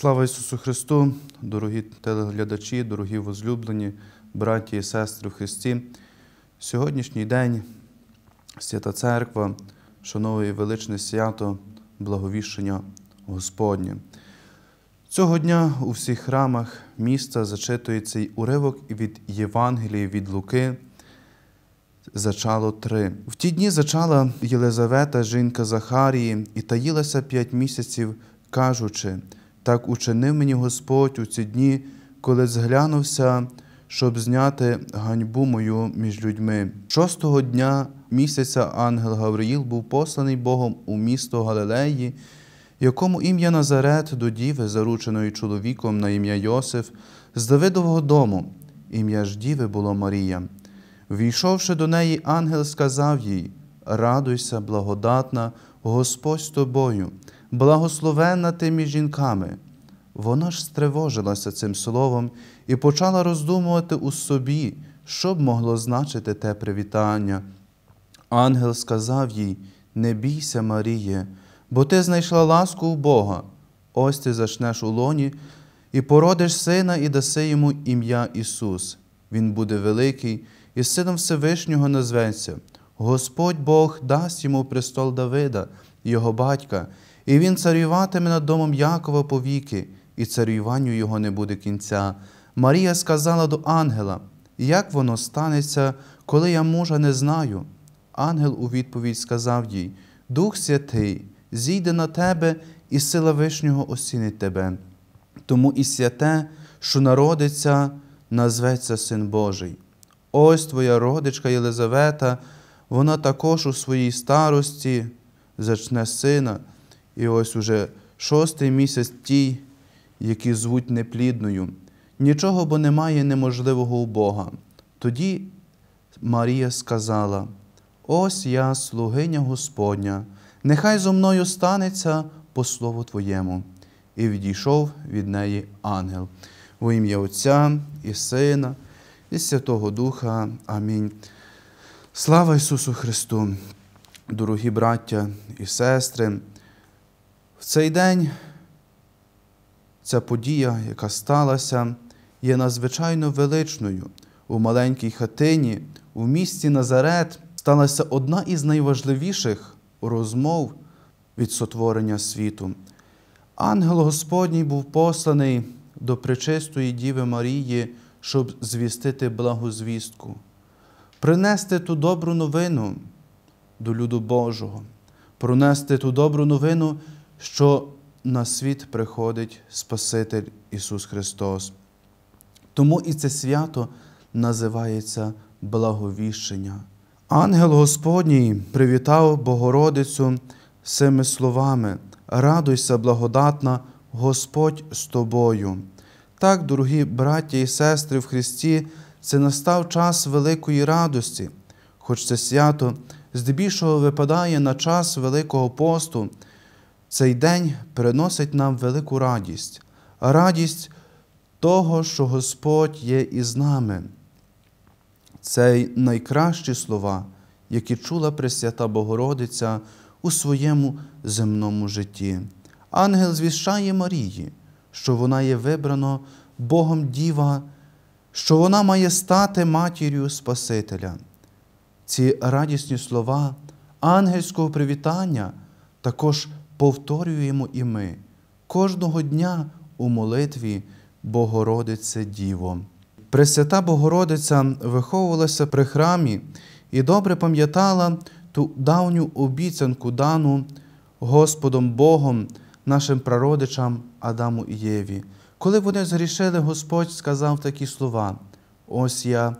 Слава Ісусу Христу, дорогі телеглядачі, дорогі возлюблені, браті і сестри в Христі. Сьогоднішній день Свята Церква шановує величне свято благовіщення Господнє. Цього дня у всіх храмах міста зачитується й уривок від Євангелії від Луки. Зачало три. В ті дні зачала Єлизавета, жінка Захарії, і таїлася п'ять місяців, кажучи. Так учинив мені Господь у ці дні, коли зглянувся, щоб зняти ганьбу мою між людьми. Шостого дня місяця ангел Гавриїл був посланий Богом у місто Галилеї, якому ім'я Назарет до діви, зарученої чоловіком на ім'я Йосиф, з Давидового дому. Ім'я ж діви було Марія. Війшовши до неї, ангел сказав їй: Радуйся, благодатна, Господь з тобою благословенна ти між жінками. Вона ж стривожилася цим словом і почала роздумувати у собі, що б могло значити те привітання. Ангел сказав їй: Не бійся, Маріє, бо ти знайшла ласку у Бога. Ось ти зачнеш у лоні і породиш сина, і даси йому ім'я Ісус. Він буде великий, і сином Всевишнього назветься. Господь Бог дасть йому престол Давида, його батька і він царюватиме над домом Якова повіки, і царюванню його не буде кінця. Марія сказала до ангела, як воно станеться, коли я мужа не знаю. Ангел у відповідь сказав їй: Дух Святий, зійде на тебе, і сила Вишнього осінить тебе. Тому і святе, що народиться, назветься Син Божий. Ось твоя родичка Єлизавета, вона також у своїй старості зачне сина. І ось уже шостий місяць тій, які звуть неплідною. Нічого бо немає неможливого у Бога. Тоді Марія сказала: Ось я, слугиня Господня, нехай зо мною станеться по слову Твоєму. І відійшов від неї ангел. Во ім'я Отця і Сина, і Святого Духа. Амінь. Слава Ісусу Христу, дорогі браття і сестри! В цей день ця подія, яка сталася, є надзвичайно величною. У маленькій хатині, у місті Назарет, сталася одна із найважливіших розмов від сотворення світу. Ангел Господній був посланий до пречистої Діви Марії, щоб звістити благозвістку, принести ту добру новину до люду Божого, пронести ту добру новину що на світ приходить Спаситель Ісус Христос. Тому і це свято називається благовіщення. Ангел Господній привітав Богородицю цими словами: Радуйся, благодатна, Господь з тобою. Так, дорогі браття і сестри в Христі, це настав час великої радості, хоч це свято здебільшого випадає на час Великого посту. Цей день приносить нам велику радість, радість того, що Господь є із нами. Це найкращі слова, які чула Пресвята Богородиця у своєму земному житті. Ангел звіщає Марії, що вона є вибрано Богом Діва, що вона має стати матір'ю Спасителя. Ці радісні слова ангельського привітання також повторюємо і ми кожного дня у молитві Богородице Діво. Пресвята Богородиця виховувалася при храмі і добре пам'ятала ту давню обіцянку, дану Господом Богом, нашим прародичам Адаму і Єві. Коли вони згрішили, Господь сказав такі слова: Ось я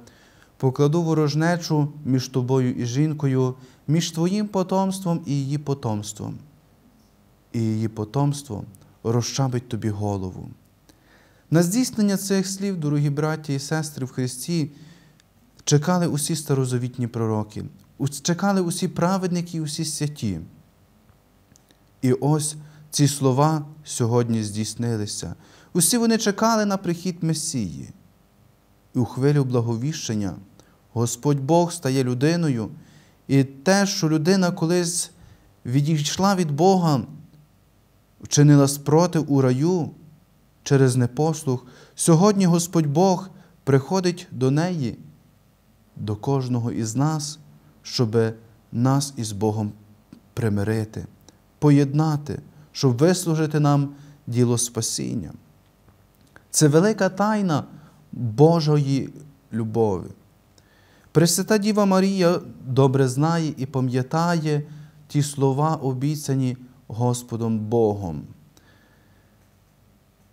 покладу ворожнечу між тобою і жінкою, між твоїм потомством і її потомством і її потомство розчабить тобі голову. На здійснення цих слів, дорогі браті і сестри в Христі, чекали усі старозавітні пророки, чекали усі праведники і усі святі. І ось ці слова сьогодні здійснилися. Усі вони чекали на прихід Месії. І у хвилю благовіщення Господь Бог стає людиною, і те, що людина колись відійшла від Бога вчинила спротив у раю, через непослух, сьогодні Господь Бог приходить до неї, до кожного із нас, щоб нас із Богом примирити, поєднати, щоб вислужити нам діло спасіння. Це велика тайна Божої любові. Пресвята Діва Марія добре знає і пам'ятає ті слова, обіцяні Господом Богом.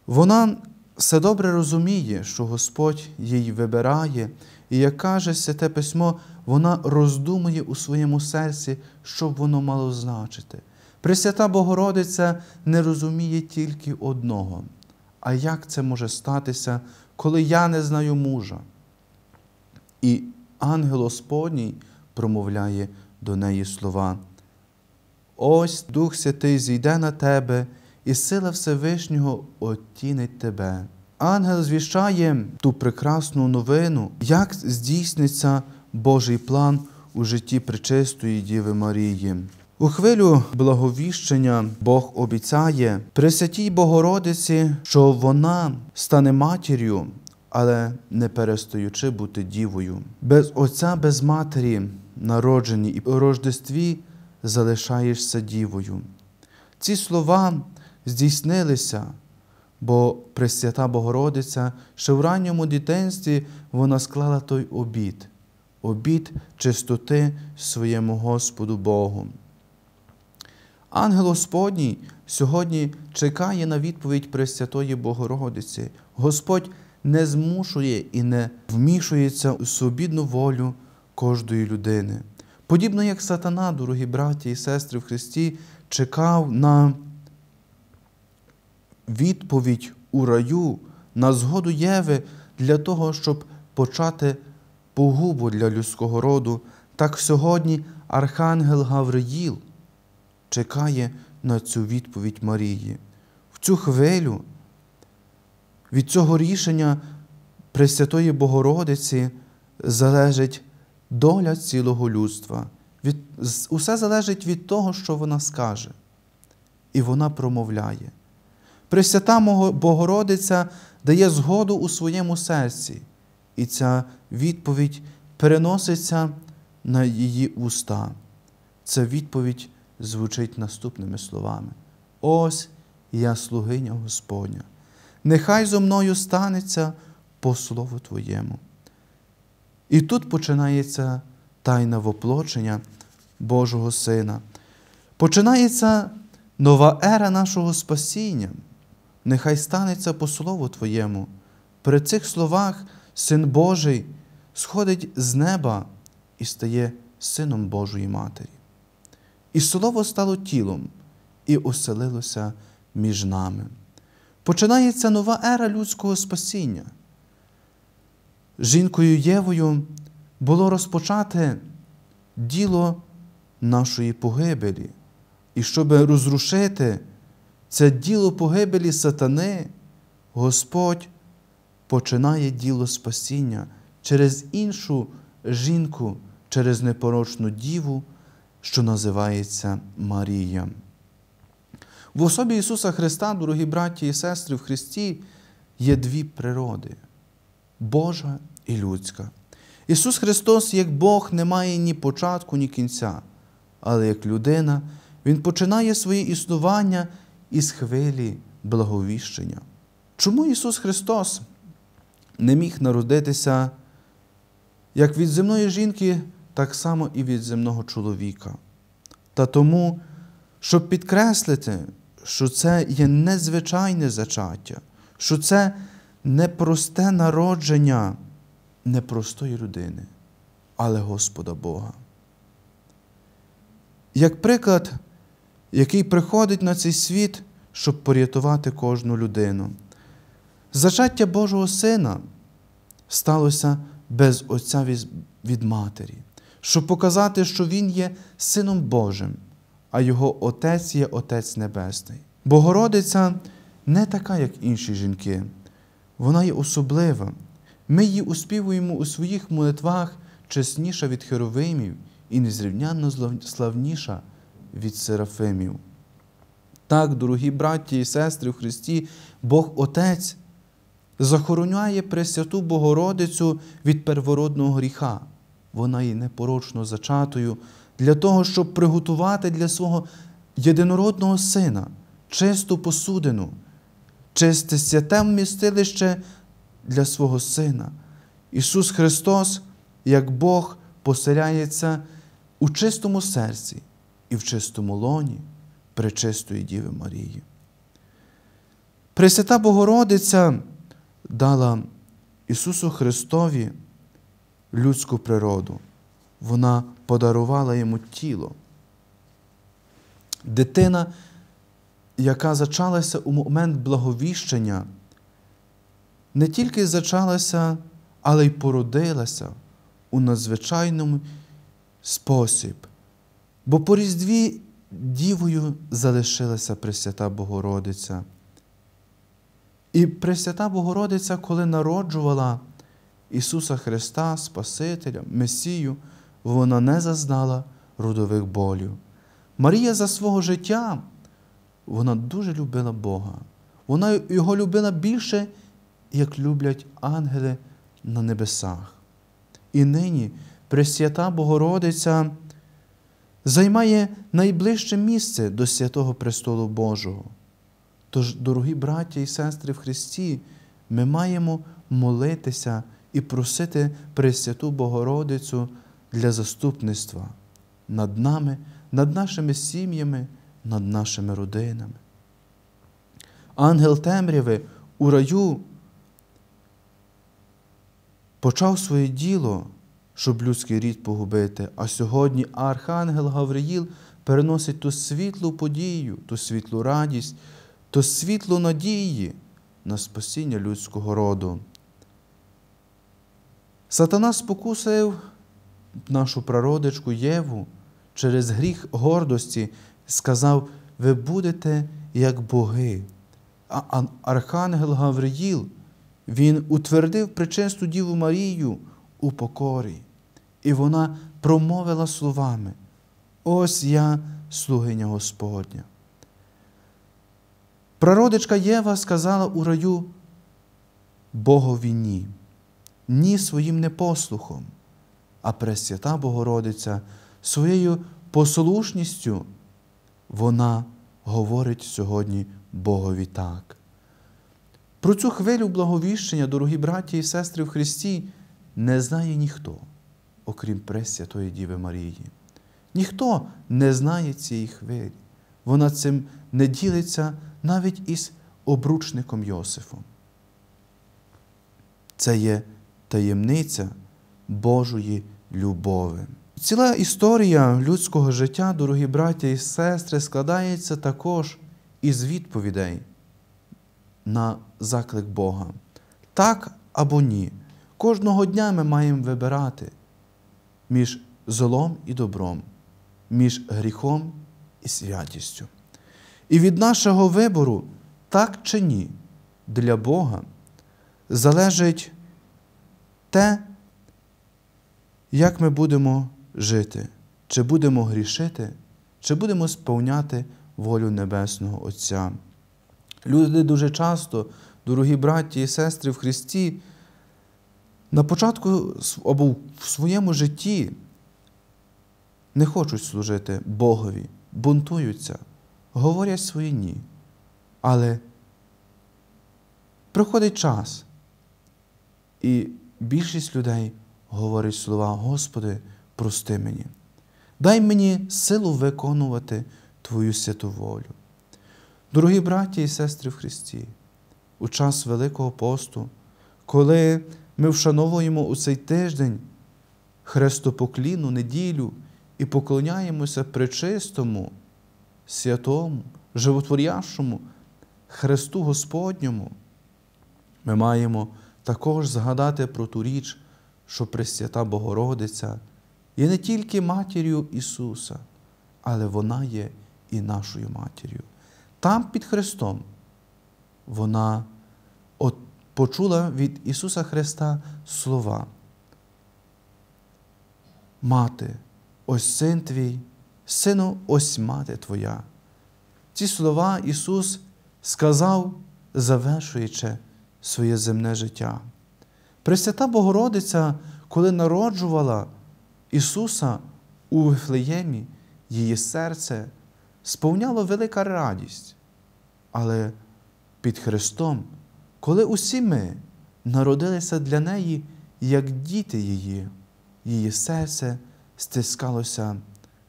Вона все добре розуміє, що Господь їй вибирає, і, як каже Святе Письмо, вона роздумує у своєму серці, що б воно мало значити. Пресвята Богородиця не розуміє тільки одного. А як це може статися, коли я не знаю мужа? І ангел Господній промовляє до неї слова. Ось Дух Святий зійде на тебе, і сила Всевишнього оттінить тебе. Ангел звіщає ту прекрасну новину, як здійсниться Божий план у житті пречистої Діви Марії. У хвилю благовіщення Бог обіцяє Пресвятій Богородиці, що вона стане матір'ю, але не перестаючи бути дівою. Без Отця, без матері, народжені і рождестві залишаєшся дівою. Ці слова здійснилися, бо Пресвята Богородиця ще в ранньому дитинстві вона склала той обід, обід чистоти своєму Господу Богу. Ангел Господній сьогодні чекає на відповідь Пресвятої Богородиці. Господь не змушує і не вмішується у свобідну волю кожної людини. Подібно як сатана, дорогі браті і сестри в Христі, чекав на відповідь у раю, на згоду Єви для того, щоб почати погубу для людського роду, так сьогодні Архангел Гавриїл чекає на цю відповідь Марії. В цю хвилю від цього рішення Пресвятої Богородиці залежить доля цілого людства. Від, Усе залежить від того, що вона скаже. І вона промовляє. Пресвята Богородиця дає згоду у своєму серці, і ця відповідь переноситься на її уста. Ця відповідь звучить наступними словами: Ось я слугиня Господня, нехай зо мною станеться по слову Твоєму. І тут починається тайна воплочення Божого Сина. Починається нова ера нашого спасіння. Нехай станеться по слову Твоєму. При цих словах Син Божий сходить з неба і стає Сином Божої Матері. І слово стало тілом і оселилося між нами. Починається нова ера людського спасіння. Жінкою Євою було розпочати діло нашої погибелі. І щоб розрушити це діло погибелі сатани, Господь починає діло спасіння через іншу жінку, через непорочну діву, що називається Марія. В особі Ісуса Христа, дорогі браті і сестри в Христі, є дві природи Божа і людська. Ісус Христос, як Бог, не має ні початку, ні кінця, але як людина, Він починає своє існування із хвилі благовіщення. Чому Ісус Христос не міг народитися як від земної жінки, так само і від земного чоловіка? Та тому, щоб підкреслити, що це є незвичайне зачаття, що це непросте народження непростої людини, але Господа Бога. Як приклад, який приходить на цей світ, щоб порятувати кожну людину. Зачаття Божого Сина сталося без Отця від Матері, щоб показати, що Він є Сином Божим, а Його Отець є Отець Небесний. Богородиця не така, як інші жінки, вона є особлива. Ми її успівуємо у своїх молитвах чесніша від херовимів і незрівнянно славніша від серафимів. Так, дорогі браті і сестри в Христі, Бог Отець захороняє Пресвяту Богородицю від первородного гріха. Вона є непорочно зачатою для того, щоб приготувати для свого єдинородного сина чисту посудину, чисте святе вмістилище для свого Сина. Ісус Христос, як Бог, поселяється у чистому серці і в чистому лоні Пречистої Діви Марії. Пресвята Богородиця дала Ісусу Христові людську природу. Вона подарувала йому тіло. Дитина, яка зачалася у момент благовіщення, не тільки зачалася, але й породилася у надзвичайному спосіб. Бо по різдві дівою залишилася Пресвята Богородиця. І Пресвята Богородиця, коли народжувала Ісуса Христа, Спасителя, Месію, вона не зазнала родових болів. Марія за свого життя, вона дуже любила Бога. Вона його любила більше, як люблять ангели на небесах. І нині Пресвята Богородиця займає найближче місце до святого престолу Божого. Тож, дорогі браття і сестри в Христі, ми маємо молитися і просити Пресвяту Богородицю для заступництва над нами, над нашими сім'ями, над нашими родинами. Ангел темряви у раю почав своє діло, щоб людський рід погубити, а сьогодні Архангел Гавриїл переносить ту світлу подію, ту світлу радість, ту світлу надії на спасіння людського роду. Сатана спокусив нашу прародичку Єву через гріх гордості, сказав: ви будете як боги. А Архангел Гавриїл, він утвердив причисту Діву Марію у покорі, і вона промовила словами: Ось я, слугиня Господня. Прародичка Єва сказала у раю Богові ні, ні своїм непослухом, а Пресвята Богородиця своєю послушністю вона говорить сьогодні Богові так. Про цю хвилю благовіщення, дорогі браті і сестри в Христі, не знає ніхто, окрім Пресвятої Діви Марії. Ніхто не знає цієї хвилі. Вона цим не ділиться навіть із обручником Йосифом. Це є таємниця Божої любови. Ціла історія людського життя, дорогі браття і сестри, складається також із відповідей на заклик Бога. Так або ні. Кожного дня ми маємо вибирати між злом і добром, між гріхом і святістю. І від нашого вибору, так чи ні, для Бога залежить те, як ми будемо жити, чи будемо грішити, чи будемо сповняти волю Небесного Отця. Люди дуже часто, дорогі браті і сестри в Христі, на початку або в своєму житті не хочуть служити Богові, бунтуються, говорять свої ні. Але приходить час, і більшість людей говорить слова, Господи, прости мені. Дай мені силу виконувати Твою святу волю. Дорогі браті і сестри в Христі, у час Великого посту, коли ми вшановуємо у цей тиждень хрестопокліну неділю і поклоняємося пречистому, святому, животворящому Христу Господньому, ми маємо також згадати про ту річ, що Пресвята Богородиця є не тільки матір'ю Ісуса, але вона є і нашою матір'ю. Там під Христом вона почула від Ісуса Христа слова. Мати, ось син твій, сину, ось мати твоя. Ці слова Ісус сказав, завершуючи своє земне життя. Пресвята Богородиця, коли народжувала Ісуса у Вифлеємі, її серце сповняло велика радість. Але під Христом, коли усі ми народилися для неї, як діти її, її серце стискалося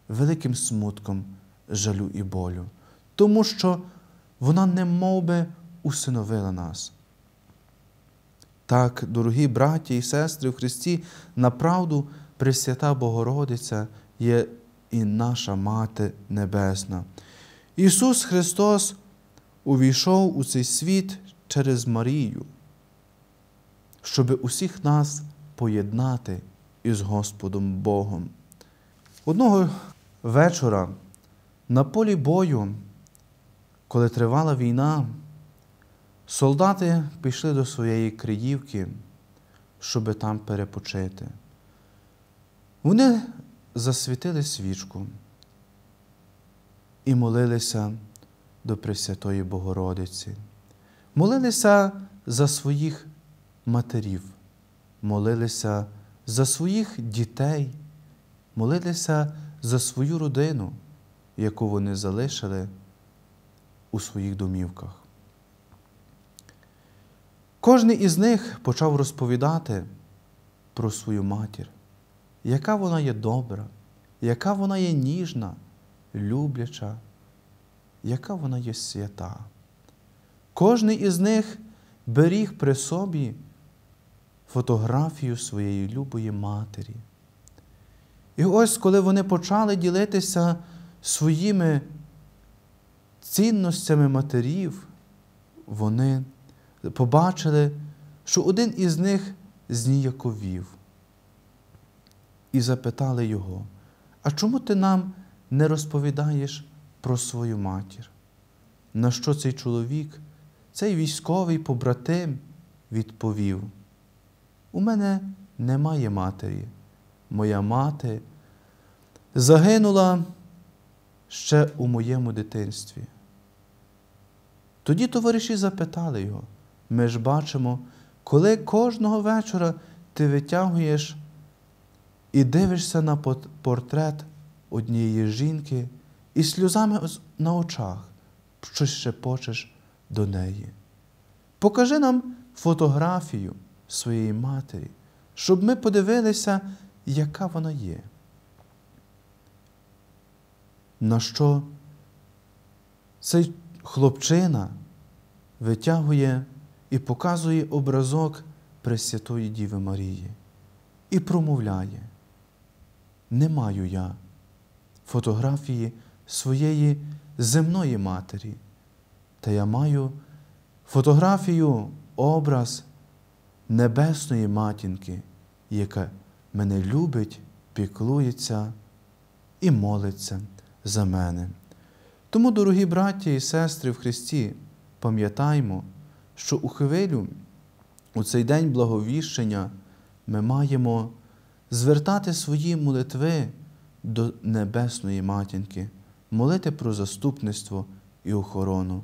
великим смутком, жалю і болю, тому що вона не би усиновила нас. Так, дорогі браті і сестри в Христі, направду Пресвята Богородиця є і наша Мати Небесна. Ісус Христос увійшов у цей світ через Марію, щоб усіх нас поєднати із Господом Богом. Одного вечора на полі бою, коли тривала війна, солдати пішли до своєї Криївки, щоб там перепочити. Вони засвітили свічку і молилися до Пресвятої Богородиці, молилися за своїх матерів, молилися за своїх дітей, молилися за свою родину, яку вони залишили у своїх домівках. Кожний із них почав розповідати про свою матір, яка вона є добра, яка вона є ніжна, любляча, яка вона є свята. Кожний із них беріг при собі фотографію своєї любої матері. І ось коли вони почали ділитися своїми цінностями матерів, вони побачили, що один із них зніяковів. І запитали його, а чому ти нам не розповідаєш про свою матір? На що цей чоловік, цей військовий побратим, відповів: У мене немає матері. Моя мати загинула ще у моєму дитинстві. Тоді товариші запитали його, ми ж бачимо, коли кожного вечора ти витягуєш і дивишся на портрет однієї жінки і сльозами на очах, щось шепочеш до неї. Покажи нам фотографію своєї матері, щоб ми подивилися, яка вона є. На що цей хлопчина витягує і показує образок Пресвятої Діви Марії і промовляє, не маю я фотографії своєї земної матері, та я маю фотографію, образ небесної матінки, яка мене любить, піклується і молиться за мене. Тому, дорогі браті і сестри в Христі, пам'ятаймо, що у хвилю, у цей день благовіщення, ми маємо звертати свої молитви до Небесної Матінки, молити про заступництво і охорону.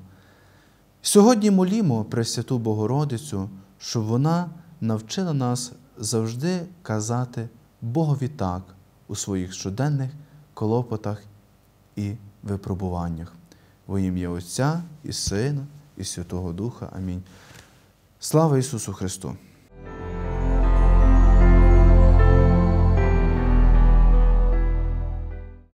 Сьогодні молімо Пресвяту Богородицю, щоб вона навчила нас завжди казати Богові так у своїх щоденних клопотах і випробуваннях. Во ім'я Отця і Сина, і Святого Духа. Амінь. Слава Ісусу Христу!